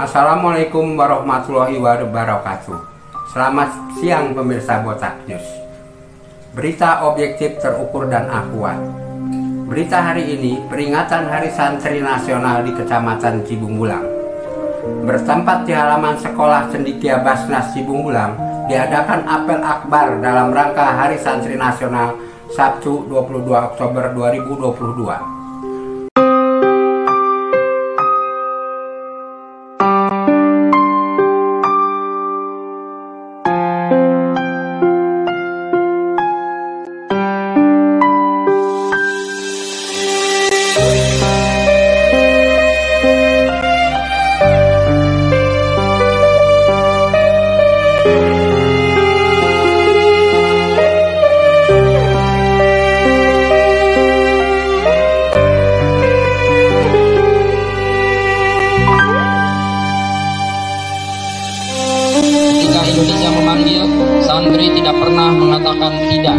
Assalamualaikum warahmatullahi wabarakatuh. Selamat siang pemirsa Botak News. Berita objektif terukur dan akurat. Berita hari ini peringatan Hari Santri Nasional di Kecamatan Cibungbulang. Bertempat di halaman sekolah Cendikia Basnas Cibungbulang diadakan apel akbar dalam rangka Hari Santri Nasional Sabtu 22 Oktober 2022. Indonesia memanggil, santri tidak pernah mengatakan tidak.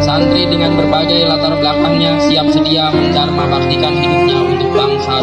Santri dengan berbagai latar belakangnya siap sedia mendharma baktikan hidupnya untuk bangsa